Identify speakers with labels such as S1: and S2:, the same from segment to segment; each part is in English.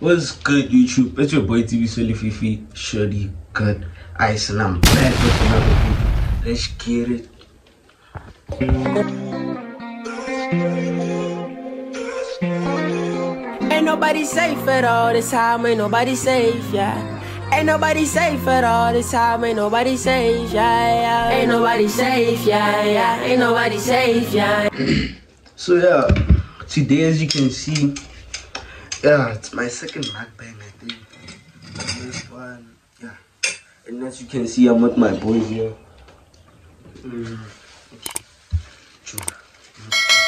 S1: What's good, YouTube? It's your boy Tsibiso Lefifi, Shorty, Good I'm back with another video. Let's get it.
S2: Ain't nobody safe at all this time, ain't nobody safe, yeah. Ain't nobody safe at all this time, ain't nobody safe, yeah, yeah. Ain't nobody safe, yeah, yeah. Ain't nobody safe, yeah.
S1: So yeah, today as you can see, yeah, it's my second mukbang I think. This one, yeah. And as you can see, I'm with my boys here. Mm.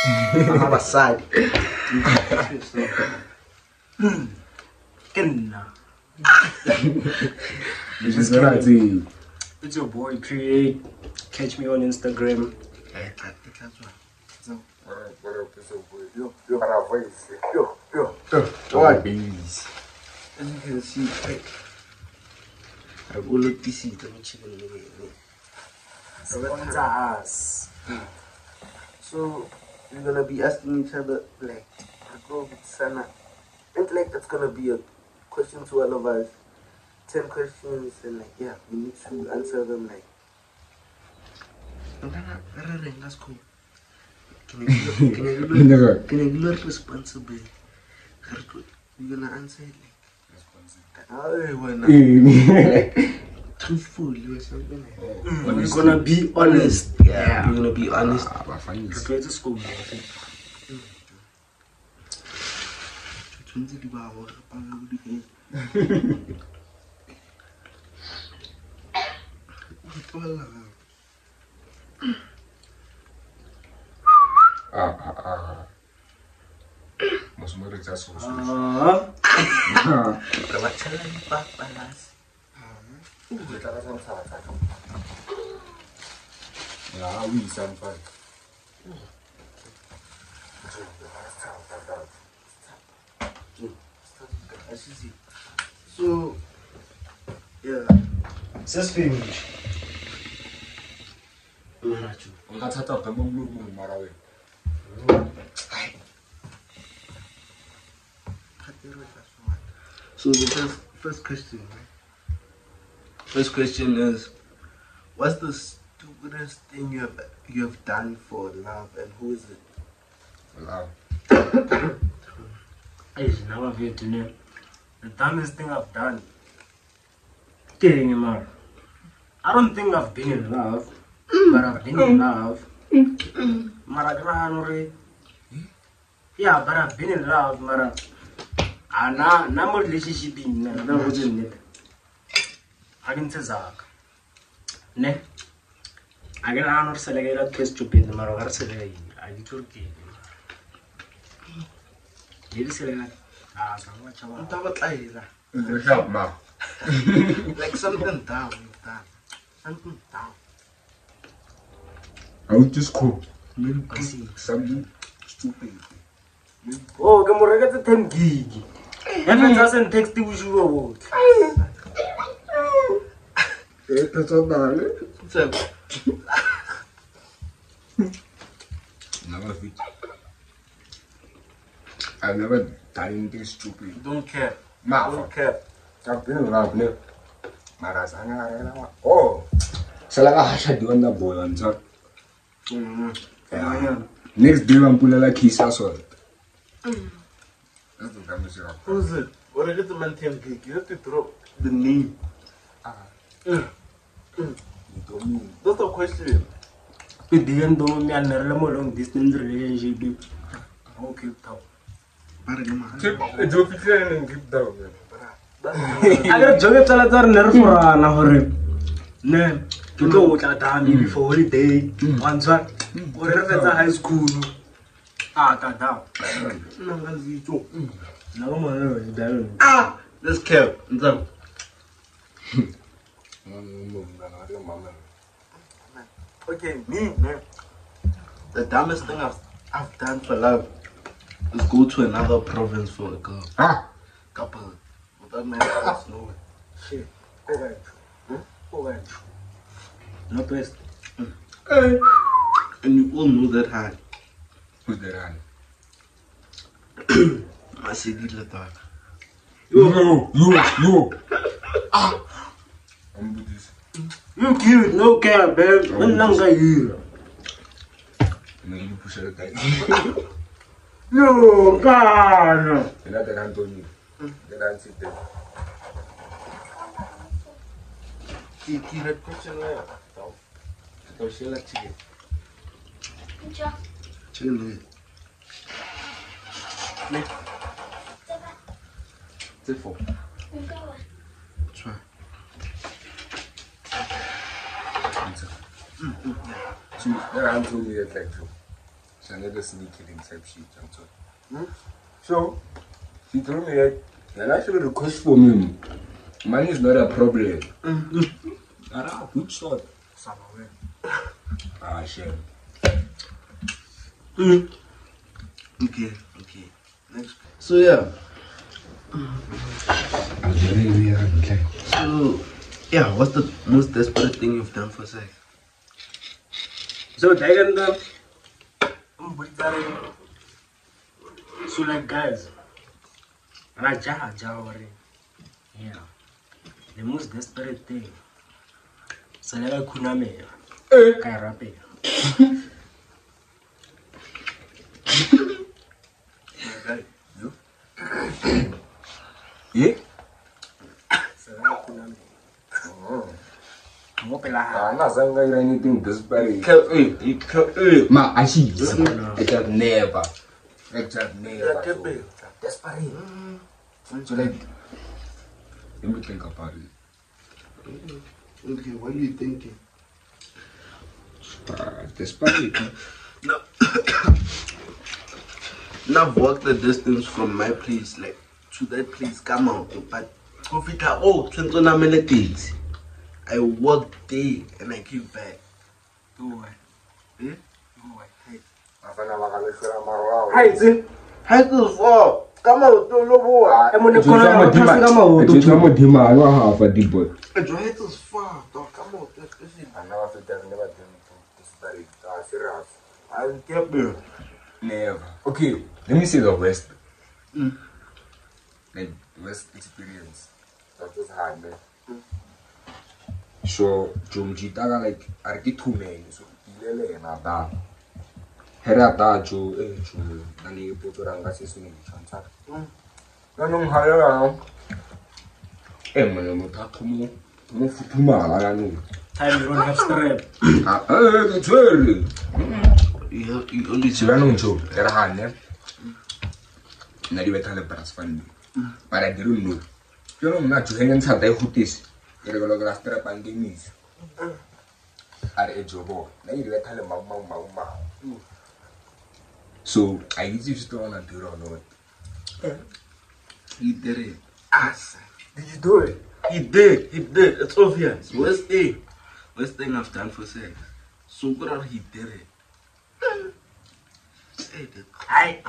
S1: I have a side.
S3: Just see.
S4: It's your boy Create. Catch me on Instagram.
S1: Yeah, I think that's right. So,
S3: What? Bees.
S1: as you can see, like, I will look this seat. Let me check in the way.
S4: Sponsor us.
S1: So we're gonna be asking each other like go with Sana. And like that's gonna be a question to all of us. Ten questions and like yeah, we need to answer them like that's cool. Kinagulor. Kinagulor responsible. Harkot. Gulaan sa ili. Ay, wala. Truthful.
S4: We're gonna oh, hmm, be honest.
S1: Ya, yeah. We're gonna be ah,
S3: honest.
S4: Prepare to school.
S1: Di di
S3: Ah, ah, ah. Mas murid saya
S4: susu.
S1: Lewat jalan pak panas.
S3: Kita kan salah satu.
S1: Ngawi sampai. So, yeah,
S4: that's
S1: finished.
S3: Ungathatha kamu belum mara wena
S1: So the first first question. right? First question is, what's the stupidest thing you have you have done for love, and who is it?
S3: Wow.
S4: Hey, now I've yet to name. The dumbest thing I've done. Kidding him out. I don't think I've been in love, but I've been in love. Mm-hmm. mara granre ya bara bini la mara ana na mo relationship ina na go tse nnete a ke ntse zaka ne a ke nagana re selekela tho e setopene mara ga re selekaile a ke tse re kene le di seleka
S1: nta
S3: go tlaela
S1: like something down, down, something down.
S3: I would just cool.
S4: même kasi
S3: samedi stupide
S4: oh ke mo reketse ten gig ene tsa sen text o shuwa bot
S3: e ke
S1: tso dale tsebe
S3: never fit I never done this stupid.
S1: Don't care.
S3: Ma,
S1: don't care.
S3: I've been around now. Mara sana, oh. Salaga hasha diwan na boyan,
S1: sir.
S3: Mm. Next day I'm pulling bampulela khisa salt. That's the damage you're
S1: Who's it? What is it? the maintain you have to drop the name.
S3: Ah. Uh.
S1: That's a question.
S4: Ke diyan do mi a nere le mo long distance relationship. How Cape
S1: Town? Bare le
S3: ma. Ke jo fitira ne Cape
S4: Town. Aga jo ke tsala tsare ne re forana hore ne ke tlo o tla dami before holiday. Wantswa gore re fetsa high school. Ah, ka down.
S1: Nangazitho.
S4: Na go re dalo.
S1: Ah! Let's care. Nzam. Okay, me, man. The dumbest thing I've, I've done for love is go to another province for a girl.
S3: Ah.
S1: Couple. Without my parents knowing.
S4: Shit. Go back. Go back. Not West. Hey.
S1: And you all know that hand.
S3: Who's that hand?
S1: I said it like that.
S3: Yo, yo, yo, yo. ah. I'm Buddhist.
S4: You cute, no cap, babe. I'm not like
S3: you. And then you
S4: push it
S3: like No, God. And that hand on
S1: you. That hand sit there. Ti, ti red kucing lah. Tahu. Tahu sila cikit. Kucing. Cikit ni. Ni. Cepat.
S3: Cepat. Cepat. Ci, era anche un effetto. Se ne desse di che l'inception, tanto. So, si trova e la lascia lo costo meno. Money is not a problem. Ah, good shot. Ah, shit.
S1: Okay, okay. Next. So yeah. So yeah, what's the most desperate thing you've done for sex?
S4: So they can the So like guys, Raja Jawari. Yeah. le most desperate thing. Se le
S3: va
S4: khunamela eh. ka e rapela ye
S3: I'm not saying. Ma, I see. It has never. It has never. Desperate. Mm. Let me think about it.
S1: Okay, what are you thinking?
S3: Ah, desperate.
S1: No. now I've walked the distance from my place, like to that place, come out, but Kofita, oh, Twenty minutes. I walked there and I came back.
S4: Do what?
S1: Eh?
S4: Do what? Hey.
S3: Afana bakalefela maro
S4: Hi, Zin.
S1: kama utoloboa
S4: ah, e mone kono ya thasa ka maoto ke
S3: tla modimo a wa ha fa di boy
S1: jo hit is far to kama o tsi ana
S3: wa se tsene ba tsene to stare ta serious
S1: i can't be
S3: never. Okay let me see the west
S1: mm.
S3: the west experience that is hard man eh? mm. so jomjita ka like a re ke thumele so ile le 헤라다주 은주 난이 보조랑 같이 쓰는 전사 나는 하여야 에머니 kamu, 토모 토모 후투마 알아야니
S4: Time 합스트랩
S3: 아에 죄를
S1: Eh, 이거
S3: 지라는 mm-hmm. Iya, era hanne na libertad para España para el rumbo yo no me achujen en santa justicia pero lo que las tres pandemias mm-hmm. ada jobo na betah le mau mau mau mm-hmm. So, I need you to wanna do it or not.
S1: He did it. Ass.
S4: Did you do it?
S1: He did. He did. It's obvious. Worst thing. Worst thing I've done for sex. So good at he did it. Hey, the
S4: Hi.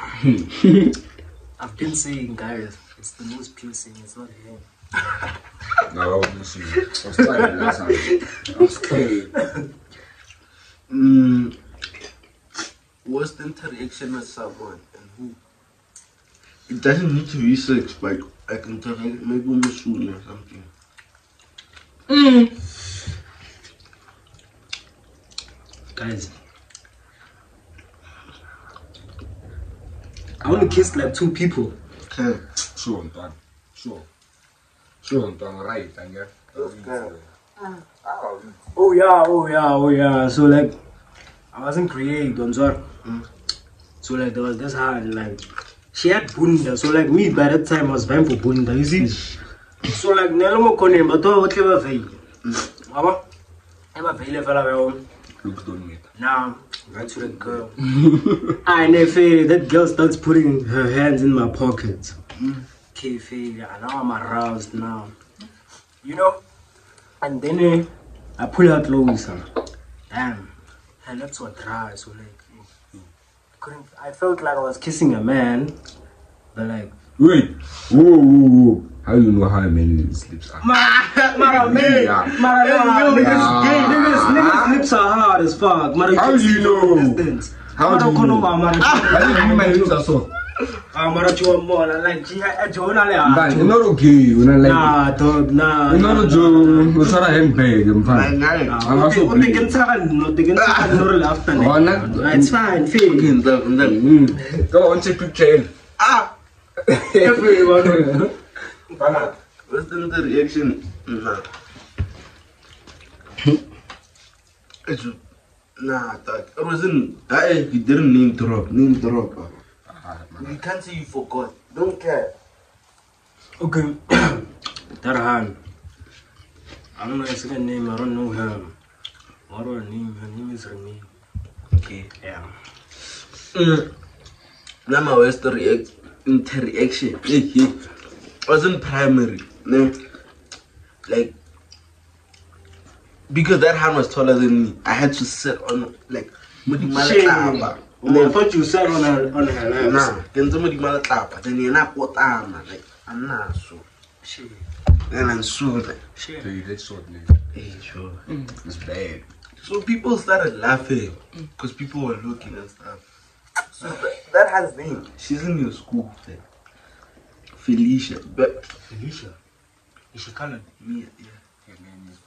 S4: I've been saying, guys, it's the nose piercing. It's not him.
S3: no, wa bu si. I was trying last time. I was scared.
S1: Mm, worst interaction with someone and who? It doesn't need to be sex, but I can tell maybe maybe soon or something.
S4: Guys, I want to kiss like two people.
S1: Okay.
S3: Sure, Antoine. Sure. Sure, Antoine, right, Anya. Ah,
S4: Oh yeah, oh yeah, oh yeah. So like, I wasn't created on So like, there was this hand like, she had bunda. So like, me by that time I was buying for bunda. You see? So like, nelo mo kone but to what clever veil. Aba, eba veil fela veil.
S3: Look, don't get.
S4: Now, to the girl. I never that girl starts putting her hands in my pocket. Okay, failure. And now I'm aroused now. You know? And then eh, I pull her closer. Damn. Her lips were dry, so like couldn't I felt like I was kissing a man. But like
S3: Wait. Whoa, whoa, whoa. How you know how many slips are?
S4: Mara, man,
S3: Yeah.
S4: Mara,
S1: yo,
S4: niggas,
S3: Ah.
S4: niggas, niggas lips are hard as fuck. Mara,
S3: How do you know?
S4: Distance.
S3: How
S4: Mara,
S3: do you know?
S4: ba, Mara.
S3: I didn't know my lips are soft.
S4: Amara chua mo la la chia e chua na le a.
S3: Ba
S4: no
S3: ro ki una le.
S4: Na to na.
S3: Una
S4: ro
S3: jo
S1: sara
S3: hem
S1: pe
S4: gem
S3: fa. Na
S4: na. Ama so. Ote
S3: gen
S4: sa kan no te gen sa kan no le after
S3: ne.
S4: Ona. It's fine. Fi.
S1: Gen da
S3: da. Go on check picture.
S1: Ah.
S4: Everyone.
S3: Bana.
S1: Listen the reaction. Na. It's na tak. Rosin. Ai, giderin nin drop, nin drop. You can't say you forgot. Don't care.
S4: Okay. Tarhan. I don't know his second name. I don't know him. What her name? Her name is Remy.
S1: Okay.
S4: Yeah.
S1: Mm. Now my worst react interaction. Wasn't primary. No. Like because that hand was taller than me. I had to sit on like modimala
S4: Shame.
S1: Tlapa.
S4: I thought you sat on her on her laps.
S1: Nah, ke ntse modimala tlapa. Then yena a potama like I'm not so.
S4: Shit.
S1: Then I'm so like
S4: Shit.
S3: Dude, that's short, nigga.
S1: hey eh, sure.
S3: It's bad.
S1: So people started laughing because people were looking and stuff. So that, that has name. She's in your school. Like, Felicia. But
S4: Felicia. Is she colored?
S1: me, yeah.
S3: It's very hard.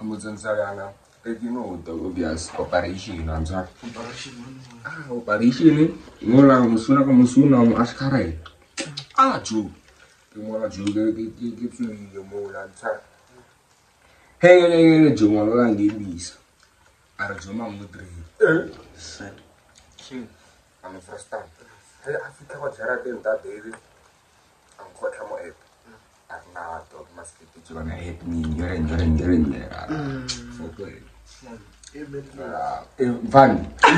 S3: mbudza kana etinoda obvious operation anzwa ah operation. Mola musuna ka musuna mu ashkarai ah ju. Mola ju ke ke ke tsuye mola tsa hey hey hey ju mola la ngibisa ara ju ma mu dre eh?
S1: Sen
S3: king am frustante hey afika kwa jara den ta baby am khotla mo app. Arna to maskete jo na hit me nyere nyere nyere nyere for play Van,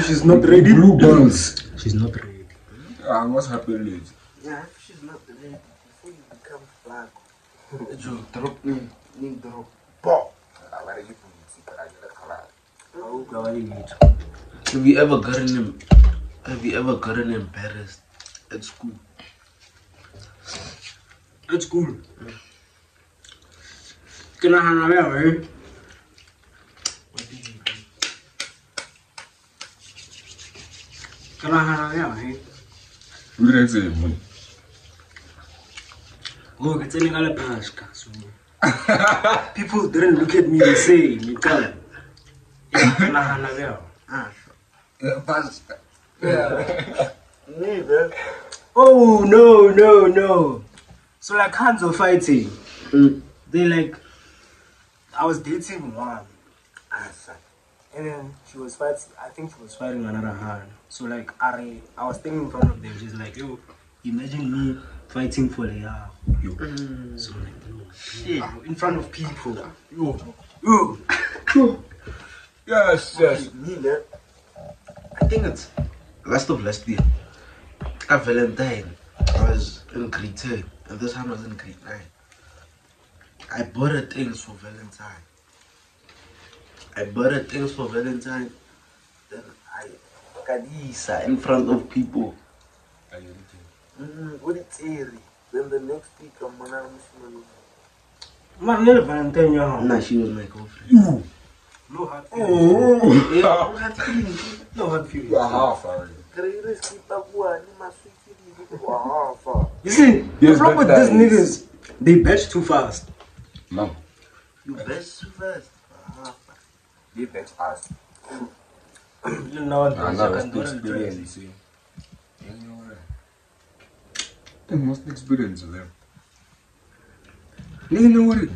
S4: She's not ready.
S3: blue balls.
S4: She's not ready.
S3: Ah, what's happening?
S1: Yeah, if she's not ready, before you become black. You drop me, me drop. Pop. Have you ever gotten him? Have you ever gotten embarrassed at school?
S4: It's cool. Ke nagana bjang, eh? Ke nagana
S3: did I say, man?
S4: Oh, ke tsene ka lepaska, so people didn't look at me the same. You them. Yeah, ke nagana bjang.
S1: Ah.
S4: Oh no no no! So like hands were fighting.
S1: Mm.
S4: They like I was dating one,
S1: son.
S4: and then she was fighting. I think she was fighting another hand. So like I I was standing in front of them. She's like, yo, imagine me fighting for the yard.
S3: Yo.
S4: So like, yo,
S1: Shit.
S4: In front of people. Yo, yo.
S3: Yes, yes.
S1: Me, man. I think it's last of last year. At Valentine, I was in 10, and this one was in grade 9. I bought her things for Valentine. I bought her things for Valentine. Then I Kadisa in front of people. Are you reading? Mm, what it is. Then the next week, I'm gonna
S4: Man, little Valentine, yo.
S1: Nah, she was my girlfriend.
S4: No hard feelings.
S3: Oh.
S1: Yeah, feelings.
S4: No hard feelings.
S3: You are half already.
S4: You see, the problem with these niggas, they batch too fast.
S3: Mom,
S1: You best first.
S3: you bet us.
S4: You know what?
S3: Ah,
S4: you
S3: now
S4: can
S3: it's the experience. see. You know what? The most experience of them. You know what?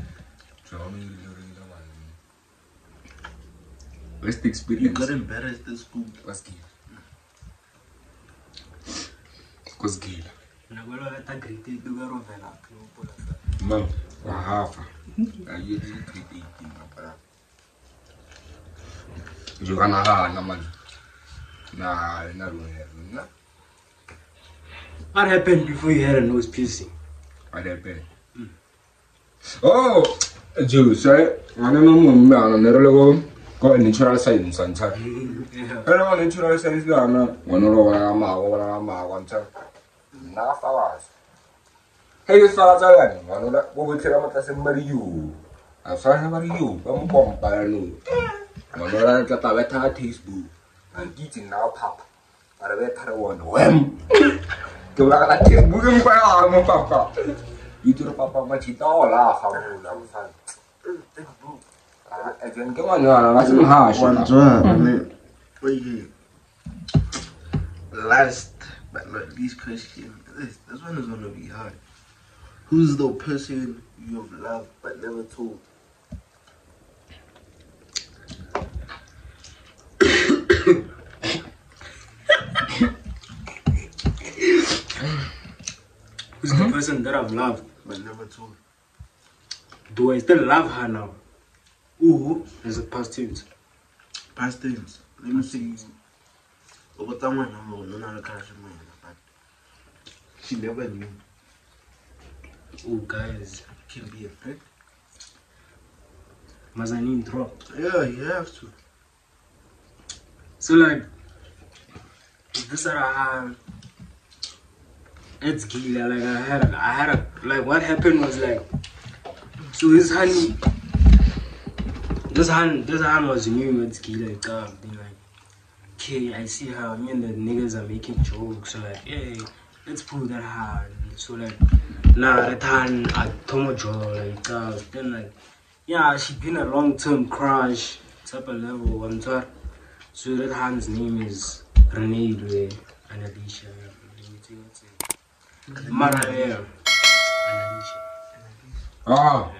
S3: What's the
S1: You got embarrassed at school.
S3: What's gay?
S4: usigila
S3: ma wahafa nzokanakala ngamani nahayi naluhela
S4: What happened before you had a nose piercing?
S3: What happened? Mm. Oh, juice, right? I don't know, man. I never go go natural science, and time. I don't know natural science. I don't know. I don't know what I'm. What I'm. What I'm. na sawas heyo salah jalan. Nganu nak bobo kira mata sembariu asal ah, sembariu kamu pom palanu nganu lan kata weta tisbu nanti cinau pap para weta rawon wem. Kebelak kata tisbu yang pala mau papa itu papa macita lah kamu kamu san Ejen ke
S1: mana? Langsung hasil. Wajar. Last but not least question. This, this one is gonna be hard. Who's the person you've loved but never told?
S4: Who's the uh-huh. person that I've loved?
S1: But never told.
S4: Do I still love her now? Ooh, there's a past tense.
S1: Past tense. Let me see. Over time, I know no not a crush of mine, but she never knew.
S4: Oh, guys,
S1: Can be a friend.
S4: Mazanin drop.
S1: Yeah, you have to.
S4: So like, this are um, it's gila. Like I had, a, I had a like what happened was like, so this honey, this hand, this hand was new. It's gila. Like, uh, like, okay, I see how me and the niggas are making jokes. So like, hey, let's pull that hard. So like, nah, that hand, I told Joe like, uh, then like, yeah, she been a long term crush, type of level. I'm sorry. So that hand's name is Renee Dwe and Alicia. Mara, yeah. And Alicia.
S3: Ah,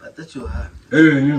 S1: But that's your heart.
S3: eh, ni